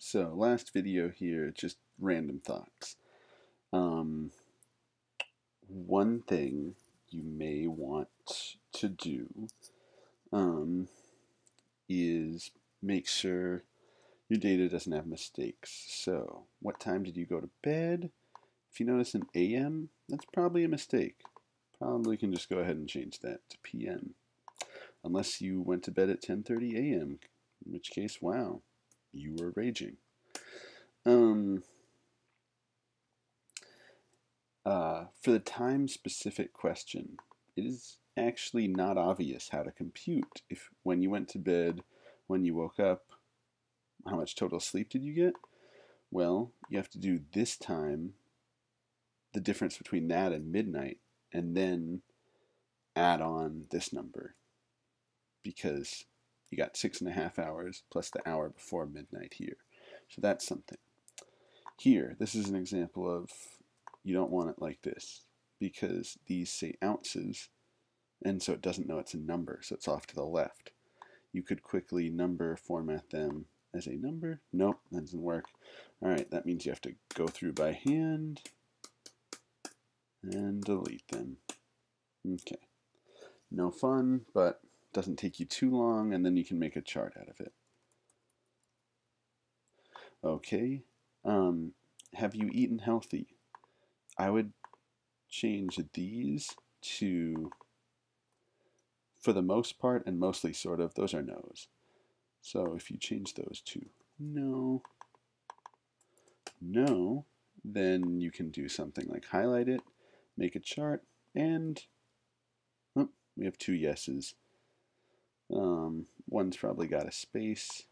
so last video here, just random thoughts. Um, one thing you may want to do um, is make sure your data doesn't have mistakes. So, what time did you go to bed? If you notice an AM, that's probably a mistake. Probably can just go ahead and change that to PM. Unless you went to bed at 10:30 a.m., in which case, wow, you were raging. Um, uh, for the time specific question, it is actually not obvious how to compute if when you went to bed, when you woke up, how much total sleep did you get? Well, you have to do this time, the difference between that and midnight, and then add on this number because you got six and a half hours plus the hour before midnight here. So that's something. Here, this is an example of you don't want it like this because these say ounces and so it doesn't know it's a number, so it's off to the left. You could quickly number format them as a number. Nope, that doesn't work. All right, that means you have to go through by hand and delete them. Okay. No fun, but doesn't take you too long, and then you can make a chart out of it. Okay. Um, have you eaten healthy? I would change these to, for the most part, and mostly sort of, those are no's. So if you change those to no, no, then you can do something like highlight it, make a chart, and oh, we have two yeses. Um, one's probably got a space.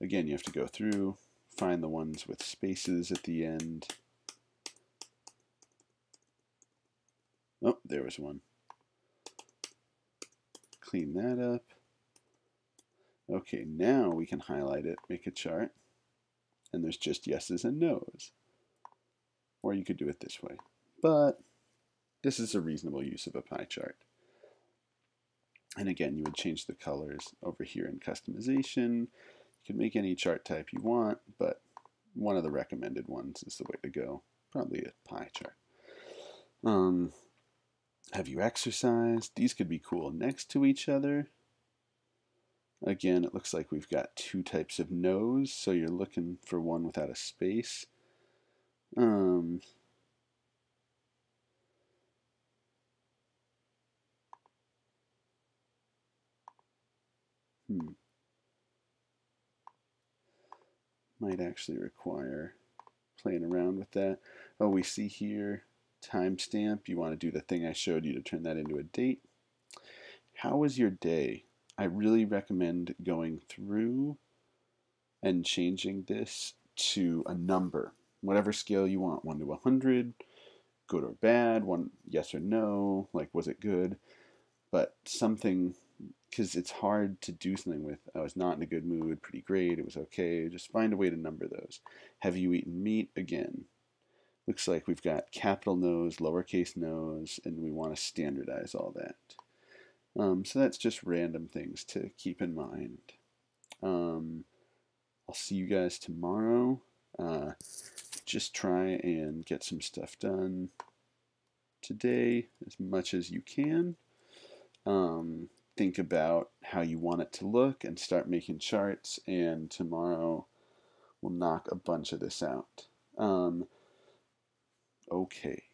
Again, you have to go through, find the ones with spaces at the end. Oh, there was one. Clean that up. Okay, now we can highlight it, make a chart, and there's just yeses and nos. Or you could do it this way. But this is a reasonable use of a pie chart. And again, you would change the colors over here in customization. You can make any chart type you want, but one of the recommended ones is the way to go. Probably a pie chart. Um, have you exercised? These could be cool next to each other. Again, it looks like we've got two types of no's, so you're looking for one without a space. Um, Might actually require playing around with that. Oh, we see here timestamp. You want to do the thing I showed you to turn that into a date. How was your day? I really recommend going through and changing this to a number, whatever scale you want, 1 to 100, good or bad, one yes or no, like was it good, but something because it's hard to do something with. I was not in a good mood, pretty great, it was okay. Just find a way to number those. Have you eaten meat? Again, looks like we've got capital no's, lowercase no's, and we want to standardize all that. Um, so that's just random things to keep in mind. Um, I'll see you guys tomorrow. Uh, just try and get some stuff done today as much as you can. Um, think about how you want it to look and start making charts. And tomorrow we'll knock a bunch of this out. Um, okay.